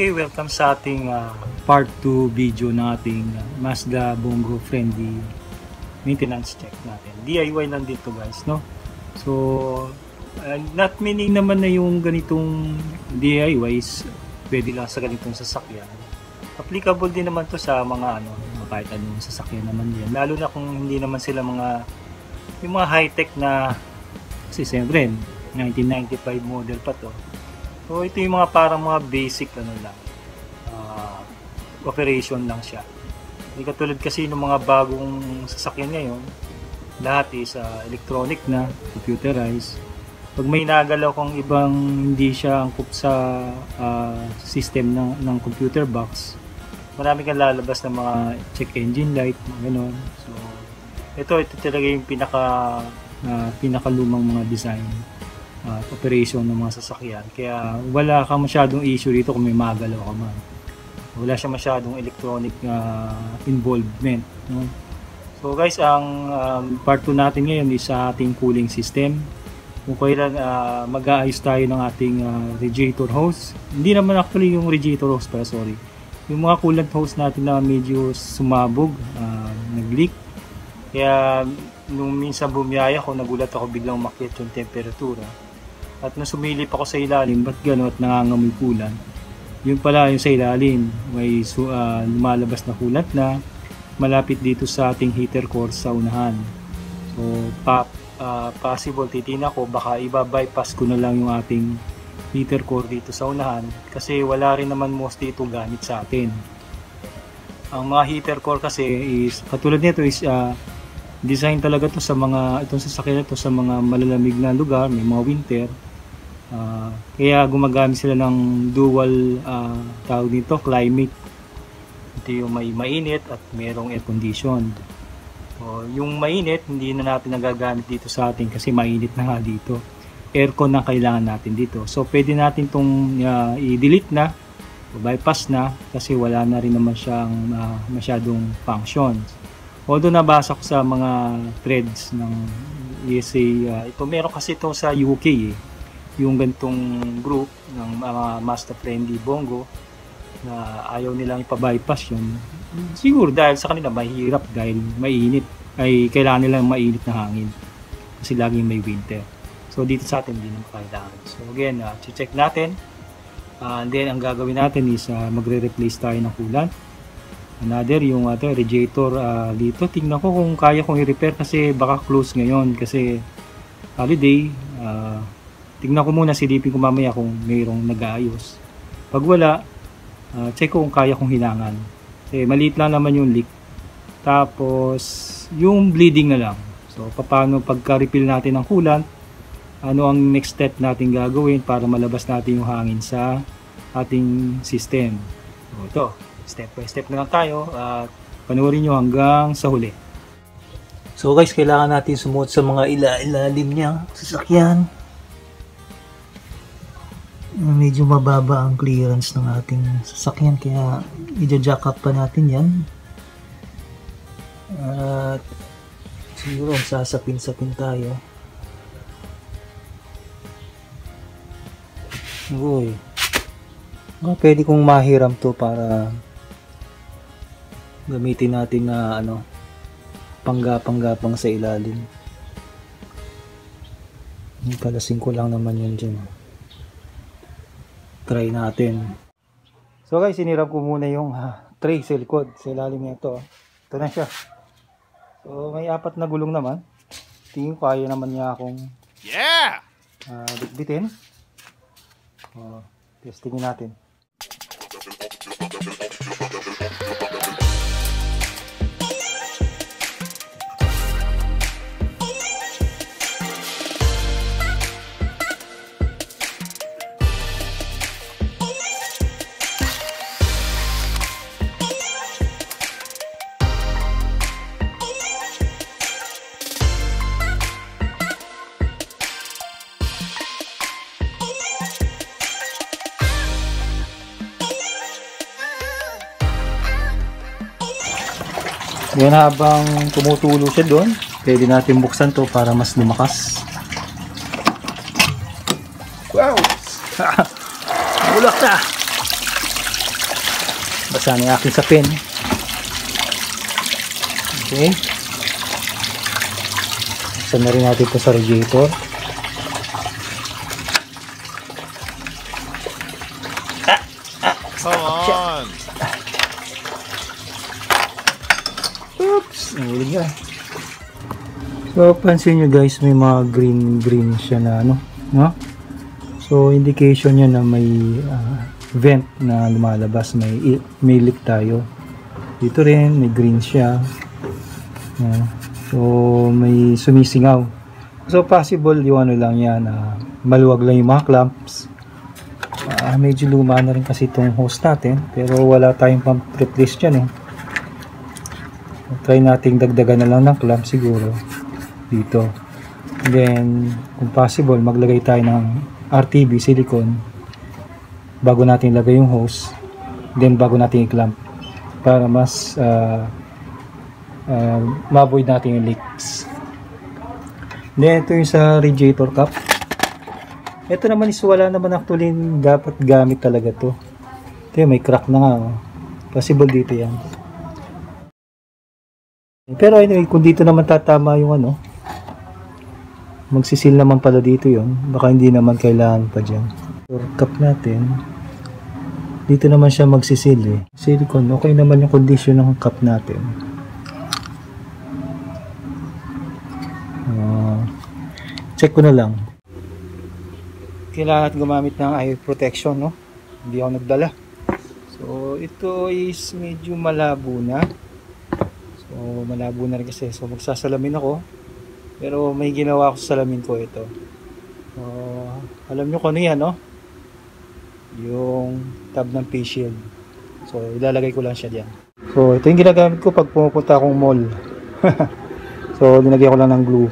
Okay, welcome sa ating uh, part 2 video ng ating uh, Mazda Bongo friendly maintenance check natin. DIY lang dito guys, no? So, uh, not meaning naman na yung ganitong DIYs pwede lang sa ganitong sasakyan. Applicable din naman to sa mga ano, kahit anong sasakyan naman yan. Lalo na kung hindi naman sila mga yung mga high-tech na kasi siyempre 1995 model pa to So ito yung mga parang mga basic ano lang. Uh, operation lang siya. Hindi katulad kasi ng mga bagong sasakyan ngayon, lahat is uh, electronic na, computerized. Pag may nagalaw kung ibang hindi siya angkop sa uh, system ng, ng computer box, marami kang lalabas ng mga check engine light, mga ganun. So, ito, ito talaga yung pinaka uh, pinakalumang mga design uh, operation ng mga sasakyan. Kaya wala ka masyadong issue dito kung may magalaw ka man. Wala siya masyadong electronic uh, involvement. No? So guys, ang um, part 2 natin ngayon is sa ating cooling system. Kung kailan uh, mag-aayos tayo ng ating uh, radiator hose. Hindi naman actually yung radiator hose pala, sorry. Yung mga coolant hose natin na medyo sumabog, uh, nag-leak. Kaya nung minsan bumiyaya ko, nagulat ako biglang makiat yung temperatura. At nung sumilip ako sa ilalim, ba't gano'n at nangangamoy kulan? Yun pala yung sa ilalim, may uh, lumalabas na kulat na malapit dito sa ating heater core sa unahan. So, pa, uh, possible titina ko, baka iba-bypass ko na lang yung ating heater core dito sa unahan kasi wala rin naman most dito gamit sa atin. Ang mga heater core kasi is, katulad nito is uh, design talaga to sa mga itong sasakyan to sa mga malalamig na lugar, may mga winter Uh, kaya gumagamit sila ng dual uh, tawag dito, climate. Ito yung may mainit at merong air conditioned. So, yung mainit, hindi na natin nagagamit dito sa atin kasi mainit na nga dito. Aircon na kailangan natin dito. So, pwede natin itong uh, i-delete na bypass na kasi wala na rin naman siyang uh, masyadong functions. Although nabasa ko sa mga threads ng ESA, uh, ito meron kasi ito sa UK eh yung gantong group ng mga master friendly bongo na ayaw nilang ipa-bypass yun. Siguro dahil sa kanila mahirap dahil mainit. Ay kailangan nilang mainit na hangin kasi laging may winter. So dito sa atin hindi naman kailangan. So again uh, check natin. Uh, and then ang gagawin natin is uh, magre-replace tayo ng coolant another yung ating radiator uh, dito. Tingnan ko kung kaya kong i-repair kasi baka close ngayon kasi holiday. Uh, tingnan ko muna, silipin ko mamaya kung mayroong nag-aayos. Pag wala, uh, check ko kung kaya kong hilangan. Kasi maliit lang naman yung leak. Tapos, yung bleeding na lang. So, paano pagka-refill natin ng coolant, ano ang next step natin gagawin para malabas natin yung hangin sa ating system. So, ito, step by step na lang tayo at panoorin nyo hanggang sa huli. So guys, kailangan natin sumuot sa mga ila-ilalim niya sasakyan medyo mababa ang clearance ng ating sasakyan kaya i-jack up pa natin yan. At siguro sasapin-sapin tayo. Uy. Oh, pwede kong mahiram to para gamitin natin na ano panggapang-gapang sa ilalim. Palasin ko lang naman yun dyan try natin. So guys, siniram ko muna yung uh, tray sa likod, sa ilalim nito. Ito na siya. So may apat na gulong naman. Tingin ko kaya naman niya akong yeah! uh, bitbitin. Uh, testingin natin. Yan habang tumutulo siya doon, pwede natin buksan to para mas lumakas. Wow! Bulak na! Basa na yung aking sapin. Okay. Buksan na rin natin ito sa radiator. Come on. Oops! Nahulog niya. So, pansin nyo guys, may mga green green siya na ano, no? So, indication niya na may ah, vent na lumalabas, may, may leak tayo. Dito rin, may green siya. Yan. So, may sumisingaw. So, possible yung ano lang yan, ah, maluwag lang yung mga clamps. Ah, medyo luma na rin kasi itong hose natin, pero wala tayong pump replace dyan eh. Try nating dagdagan na lang ng clamp siguro dito. Then, kung possible, maglagay tayo ng RTB silicone bago natin ilagay yung hose. Then, bago natin i-clamp para mas uh, uh, ma-avoid natin yung leaks. Then, ito yung sa radiator cap. Ito naman is wala naman actually dapat gamit talaga to. Ito may crack na nga. Oh. Possible dito yan. Pero anyway, kung dito naman tatama yung ano, magsisil naman pala dito yon Baka hindi naman kailangan pa dyan. Or cup natin, dito naman siya magsisil eh. Silicone, okay naman yung condition ng cup natin. Ah, check ko na lang. Kailangan gumamit ng eye protection, no? Hindi ako nagdala. So, ito is medyo malabo na. So, malabo na rin kasi. So, magsasalamin ako. Pero may ginawa ako sa salamin ko ito. So, alam nyo kung ano yan, no? Yung tab ng face shield. So, ilalagay ko lang siya diyan. So, ito yung ginagamit ko pag pumupunta akong mall. so, linagyan ko lang ng glue.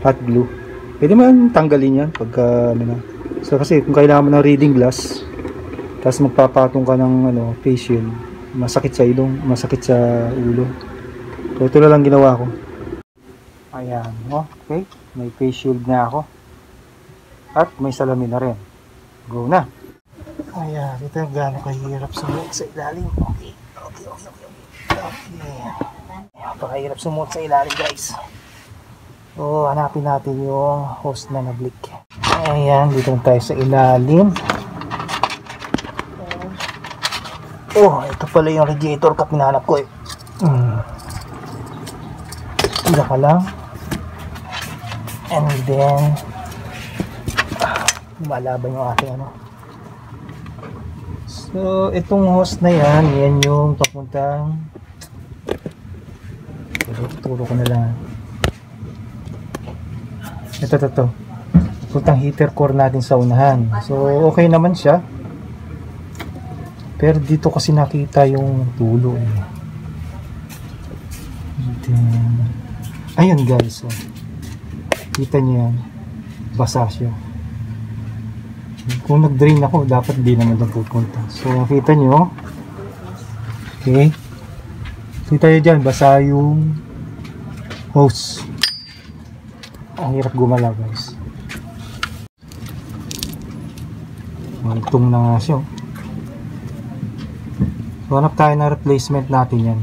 Hot glue. Pwede man tanggalin yan pagka, ano na. So, kasi kung kailangan mo ng reading glass, tapos magpapatong ka ng ano, face shield, masakit sa ilong, masakit sa ulo. So, ito na lang ginawa ko. Ayan, okay. May face shield na ako. At may salamin na rin. Go na. Ayan, ito yung gano'ng kahirap sumuot sa ilalim. Okay, okay, okay, okay. Okay. Napakahirap sumuot sa ilalim, guys. So, hanapin natin yung host na nablik. Ayan, dito na tayo sa ilalim. Oh, ito pala yung radiator cap hinanap ko eh. Hmm. Tila ka lang. And then, lumalaban yung aking ano. So, itong host na yan, yan yung papuntang turo, ko na lang. Ito, ito, ito. Papuntang heater core natin sa unahan. So, okay naman siya. Pero dito kasi nakita yung tulo eh. Then, ayun guys. Oh. Kita niyo yan. Basa siya. Kung nag-drain ako, dapat di naman doon pupunta. So, nakita nyo. Okay. Kita nyo dyan, basa yung hose. Ang hirap gumalaw guys. Mantong na nga siya. oh. So, hanap tayo na replacement natin yan.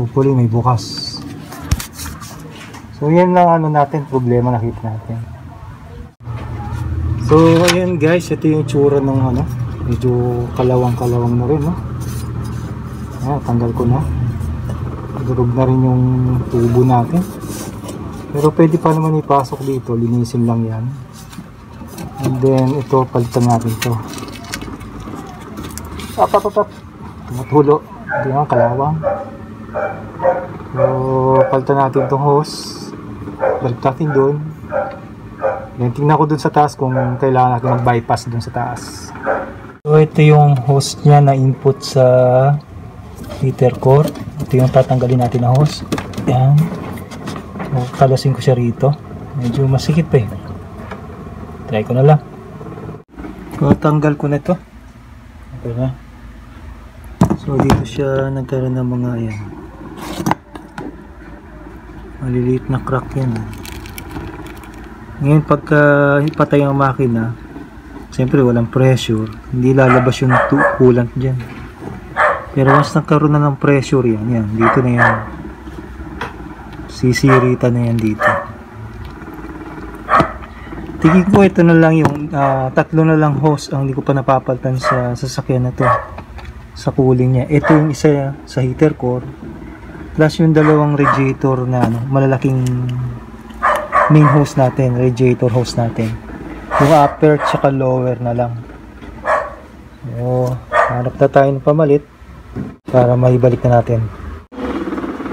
Hopefully may bukas. So, yan lang ano natin, problema nakita natin. So, ayan guys, ito yung tsura ng ano, medyo kalawang-kalawang na rin, no? Ayan, tanggal ko na. Durog na rin yung tubo natin. Pero pwede pa naman ipasok dito, linisin lang yan. And then, ito, palitan natin to. Up, up, up, up. Tumutulo. Hindi nga, kalawang. So, palitan natin itong hose. Balik natin doon. Then, tingnan ko dun sa taas kung kailangan natin mag-bypass dun sa taas. So, ito yung hose niya na input sa heater core. Ito yung tatanggalin natin na hose. Yan. Kalasin ko siya rito. Medyo masikip eh. Try ko na lang. So, tanggal ko na ito. Okay na. So, dito siya nagkaroon ng mga ayan. Maliliit na crack yan. ah. Ngayon pagka patay ang makina, siyempre walang pressure, hindi lalabas yung coolant dyan. Pero once nagkaroon na ng pressure yan, yan, dito na yan. Sisirita na yan dito. Tingin ko ito na lang yung ah, tatlo na lang hose ang hindi ko pa napapaltan sa sasakyan na to. Sa cooling niya. Ito yung isa sa heater core. Plus yung dalawang radiator na ano, malalaking main hose natin, radiator hose natin. Yung upper tsaka lower na lang. So, hanap na tayo ng pamalit para maibalik na natin.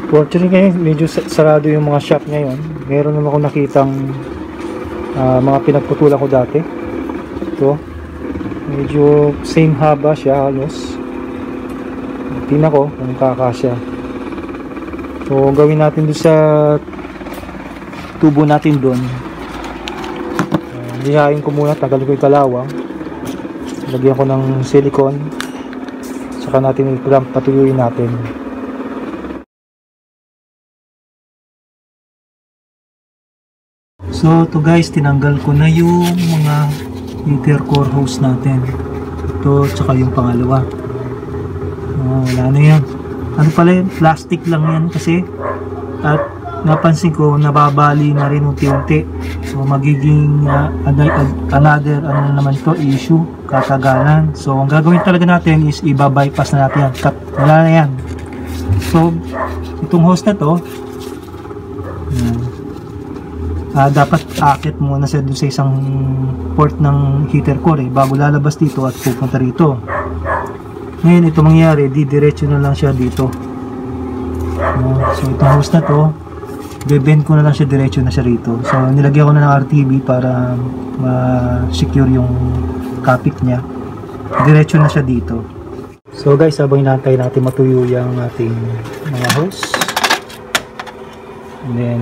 Fortunately ngayon, medyo sa- sarado yung mga shop ngayon. Meron naman ako nakitang ah, mga pinagputulan ko dati. Ito. Medyo same haba siya halos. Tingnan ko kung kakasya. So, gawin natin doon sa tubo natin doon. Uh, lihain ko muna, tagal ko yung kalawang. Lagyan ko ng silicone. Saka natin i-clamp patuyuin natin. So, to guys, tinanggal ko na yung mga heater core hose natin. Ito, tsaka yung pangalawa. Oh, wala na yan. Ano pala yun? Plastic lang yan kasi. At napansin ko, nababali na rin unti-unti. So, magiging uh, another, another ano na naman to issue, katagalan. So, ang gagawin talaga natin is iba-bypass na natin yan. Cut, wala na yan. So, itong hose na to, yan. Ah, dapat akit muna siya dun sa isang port ng heater core eh, bago lalabas dito at pupunta rito. Ngayon ito mangyayari, didiretso na lang siya dito. So itong hose na to, bebend ko na lang siya diretso na siya rito. So nilagyan ko na ng RTB para ma-secure yung kapit niya. Diretso na siya dito. So guys, habang inaantay natin matuyo yung ating mga hose. And then,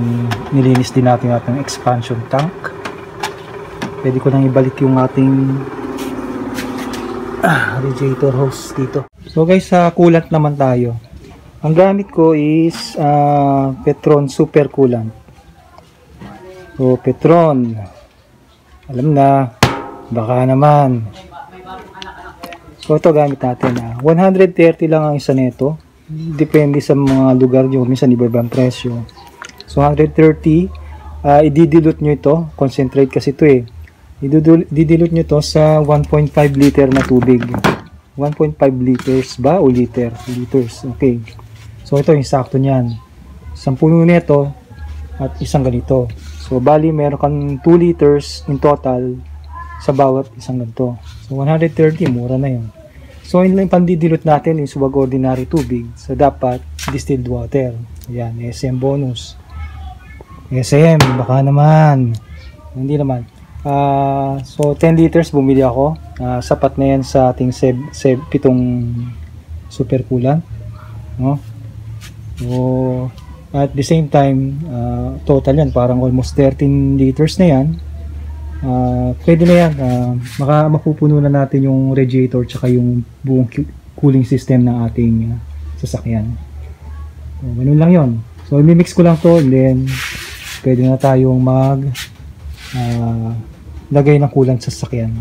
nilinis din natin ating expansion tank. Pwede ko nang ibalik yung ating ah, radiator hose dito. So guys, sa coolant naman tayo. Ang gamit ko is ah, Petron Super Coolant. So, Petron. Alam na. Baka naman. So, ito gamit natin. Ah. 130 lang ang isa nito. Depende sa mga lugar nyo. Minsan iba ibang presyo. So 130, uh, i-dilute nyo ito. Concentrate kasi ito eh. I-dilute nyo ito sa 1.5 liter na tubig. 1.5 liters ba o liter? Liters. Okay. So ito yung sakto niyan. Isang puno nito at isang ganito. So bali meron kang 2 liters in total sa bawat isang ganito. So 130, mura na yun. So yun lang yung pandidilute natin is wag ordinary tubig. So dapat distilled water. Yan, SM bonus. SM, baka naman. Hindi naman. Ah, so 10 liters bumili ako. Ah, sapat na 'yan sa ating seb, seb pitong super coolant, no? So at the same time, ah, total 'yan parang almost 13 liters na 'yan. Ah, pwede na 'yan. Ah, maka mapupuno na natin yung radiator tsaka yung buong cooling system ng ating ah, sasakyan. So, ganun lang 'yon. So, i-mix ko lang to and then pwede na tayong mag ah, lagay ng kulang sa sasakyan.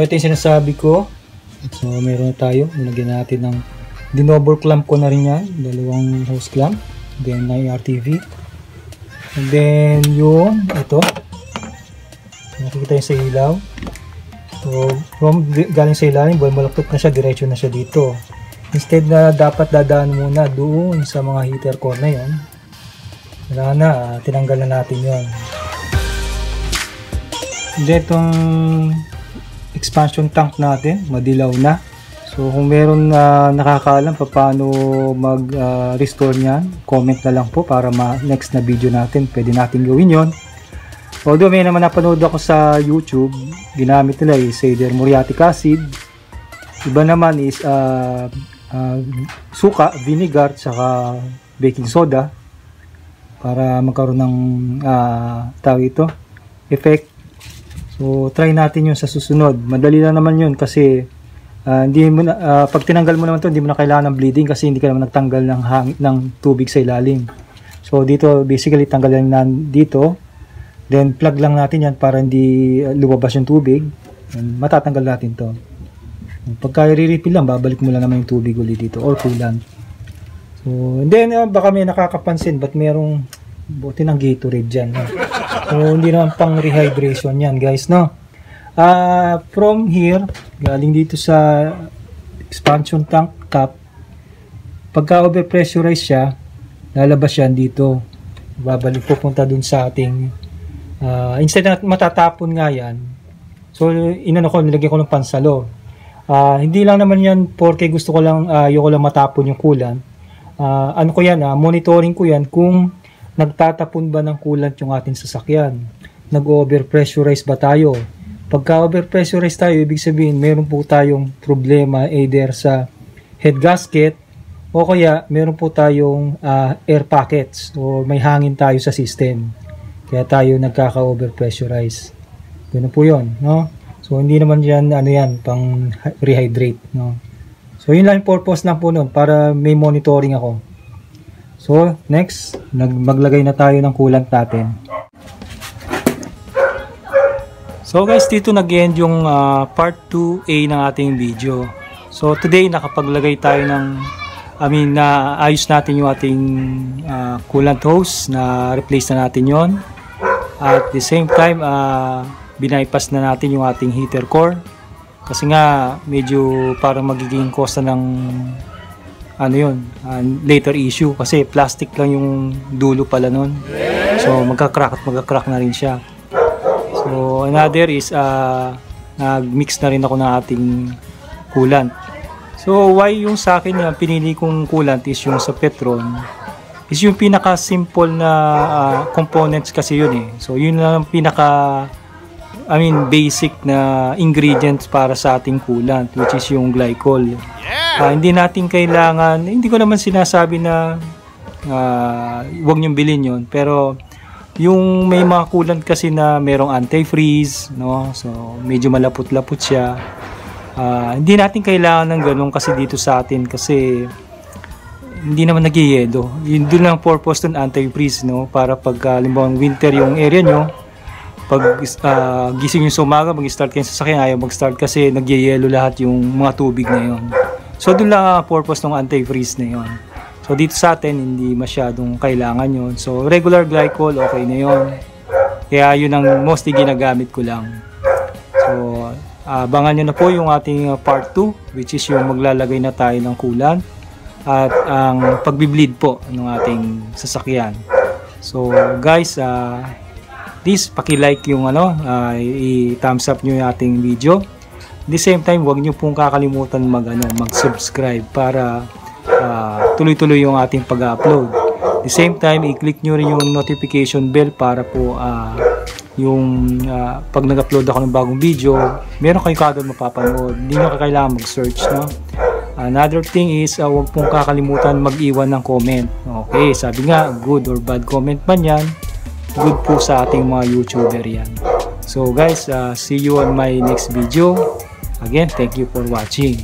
So ito yung sinasabi ko. So meron na tayo. Nilagyan natin ng dinoble clamp ko na rin yan. Dalawang hose clamp. Then na RTV. And then yung ito. Nakikita yung sa ilaw. So from galing sa ilalim, buwan malapit na siya, diretso na siya dito. Instead na dapat dadaan muna doon sa mga heater core na yon. Wala na, tinanggal na natin yon. Hindi itong expansion tank natin, madilaw na. So kung meron na nakakaalam pa paano mag-restore niyan, comment na lang po para ma next na video natin, pwede natin gawin yon. Although may naman napanood ako sa YouTube, ginamit nila is either muriatic acid, iba naman is uh, uh, suka, vinegar, saka baking soda para magkaroon ng uh, tawag ito, effect. So, try natin yun sa susunod. Madali lang naman yun kasi uh, hindi mo na, uh, pag tinanggal mo naman to hindi mo na kailangan ng bleeding kasi hindi ka naman nagtanggal ng, hang, ng tubig sa ilalim. So, dito, basically, tanggalan na dito. Then, plug lang natin yan para hindi lumabas yung tubig. And matatanggal natin to. Pagka i-refill lang, babalik mo lang naman yung tubig ulit dito or coolant. So, and then, uh, baka may nakakapansin, ba't merong buti ng Gatorade dyan. No? So, hindi naman pang rehydration yan, guys, no? Uh, from here, galing dito sa expansion tank cap, pagka overpressurize siya, lalabas yan dito. Babalik pupunta dun sa ating, uh, instead na matatapon nga yan, so, inano ko, nilagyan ko ng pansalo. Uh, hindi lang naman yan porque gusto ko lang, uh, ayoko lang matapon yung coolant uh, ano ko yan, uh, monitoring ko yan kung nagtatapon ba ng coolant yung ating sasakyan. Nag-overpressurize ba tayo? Pagka overpressurize tayo, ibig sabihin meron po tayong problema either sa head gasket o kaya meron po tayong uh, air pockets o may hangin tayo sa system. Kaya tayo nagkaka-overpressurize. Ganun po yon no? So, hindi naman yan, ano yan, pang rehydrate, no? So, yun lang yung purpose lang po nun para may monitoring ako. So, next, maglagay na tayo ng coolant natin. So guys, dito nag-end yung uh, part 2A ng ating video. So today, nakapaglagay tayo ng, I mean, na uh, ayos natin yung ating uh, coolant hose na replace na natin yon At the same time, uh, binaypass na natin yung ating heater core kasi nga, medyo parang magiging kosta ng ano yun, uh, later issue. Kasi plastic lang yung dulo pala nun. So, magka-crack at magka-crack na rin siya. So, another is, uh, nag-mix na rin ako ng ating coolant. So, why yung sa akin yung pinili kong coolant is yung sa Petron is yung pinaka-simple na uh, components kasi yun eh. So, yun lang pinaka I mean basic na ingredients para sa ating coolant which is yung glycol. Uh, hindi natin kailangan, hindi ko naman sinasabi na uh, huwag niyong bilhin yon pero yung may mga coolant kasi na merong antifreeze, no? So medyo malapot-lapot siya. Uh, hindi natin kailangan ng ganun kasi dito sa atin kasi hindi naman nagyeyedo. Yun doon lang purpose ng antifreeze, no? Para pag uh, winter yung area nyo, pag uh, gising yung sumaga, mag-start kayo sa sasakyan, ayaw mag-start kasi nagyayelo lahat yung mga tubig na yon. So doon lang ang purpose ng antifreeze na yon. So dito sa atin, hindi masyadong kailangan yon. So regular glycol, okay na yon. Kaya yun ang mostly ginagamit ko lang. So uh, abangan nyo na po yung ating part 2 which is yung maglalagay na tayo ng coolant at ang pagbi-bleed po ng ating sasakyan. So guys, uh, please paki-like yung ano, uh, i-thumbs up nyo yung ating video. The same time, huwag nyo pong kakalimutan mag, ano, mag-subscribe para uh, tuloy-tuloy yung ating pag-upload. The same time, i-click nyo rin yung notification bell para po uh, yung uh, pag nag-upload ako ng bagong video, meron kayong kagad mapapanood. Hindi nyo kailangan mag-search, no? Another thing is, uh, huwag pong kakalimutan mag-iwan ng comment. Okay, sabi nga, good or bad comment man yan, good po sa ating mga YouTuber yan. So guys, uh, see you on my next video. Again, thank you for watching.